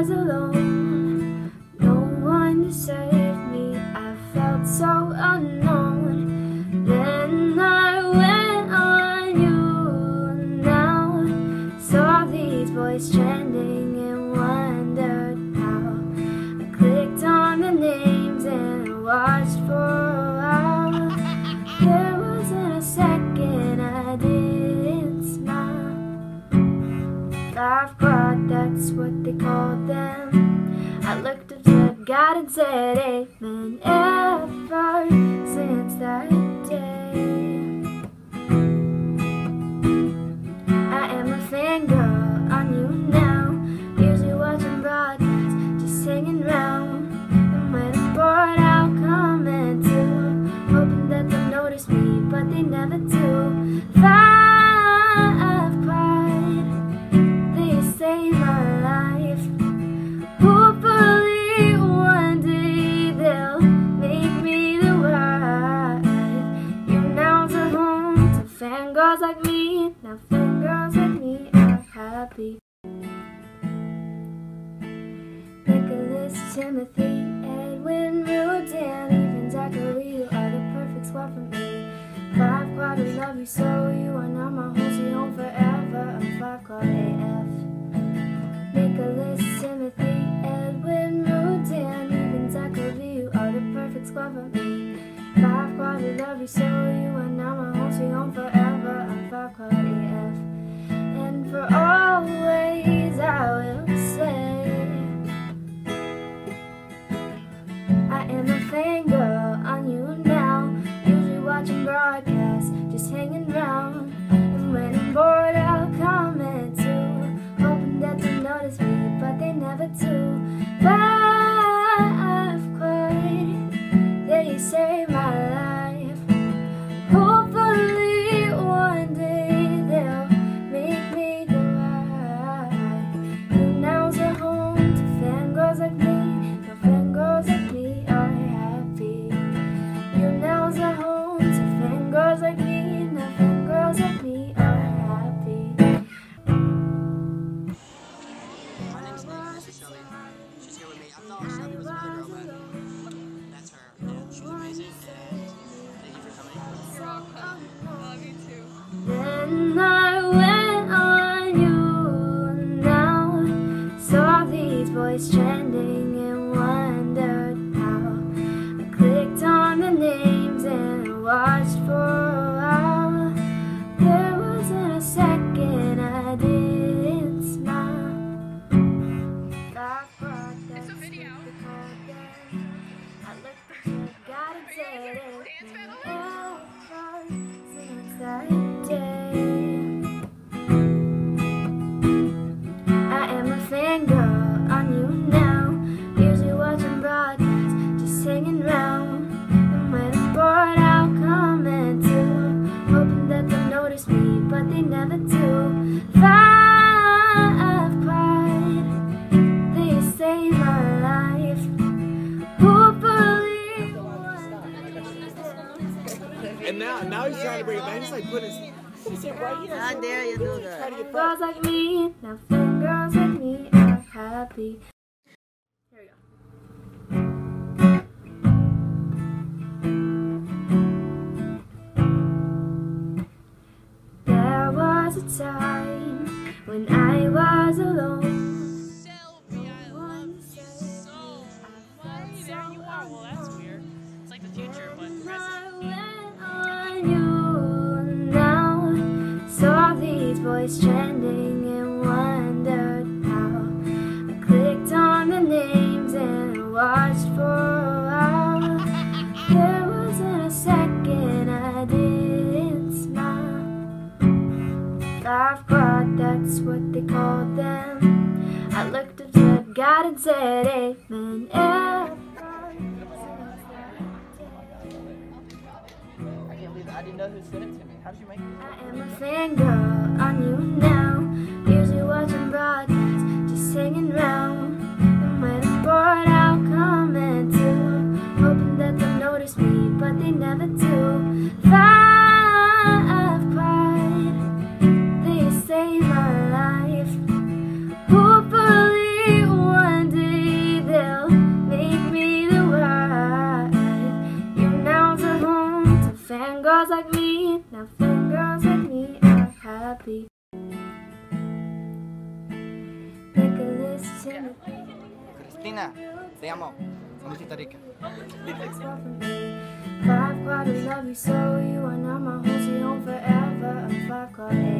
was alone, no one to save me. I felt so alone. Zere girls and me are happy. Nicholas, Timothy, Edwin, Rudan, even Zachary, you are the perfect squad for me. Five quad, we love you so, you are not my home, see home forever. I'm five quad AF. Nicholas, Timothy, Edwin, even Zachary, you are the perfect squad for me. Five quad, love you so. stranding notice me, but they never do. Five pride, they save my life. Who believe And now, now he's trying to bring it back. He's like, put his. He's right here. How dare you do that? Girls like me, now girls like me are happy. time. Saturday, man, yeah. I I didn't know who sent it to me. How'd you make it? I am a fangirl on you now. Watching just round. Nena, te amo. Mamacita rica. Five I love you so. You are not my home, forever. Five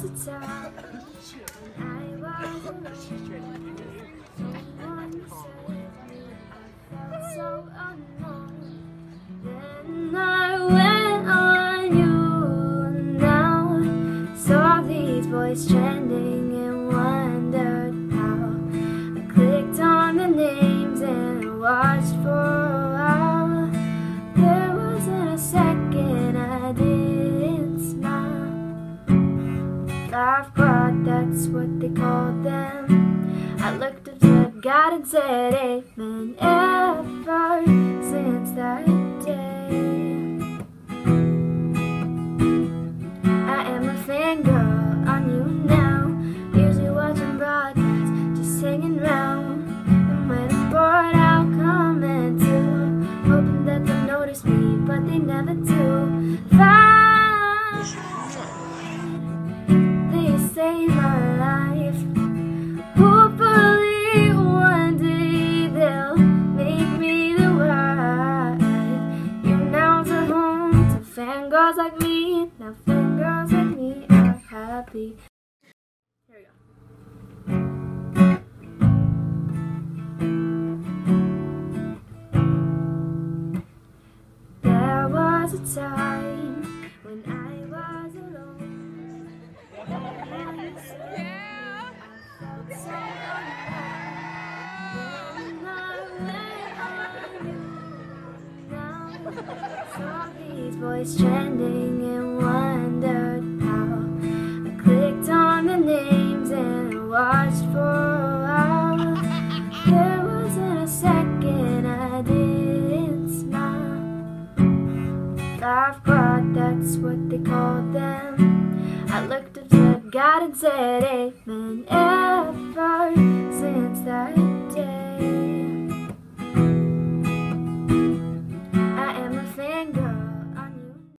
was a time when I was alone. So. Then I went on YouNow. Saw these boys trending that's what they called them. I looked up to God and said amen ever since that day. I am a fangirl on you now. Usually watching broadcasts, just hanging round. Time when I was alone. Yeah. I. Saw these boys trending and wondered Five quad, that's what they called them. I looked up to God and said amen ever since that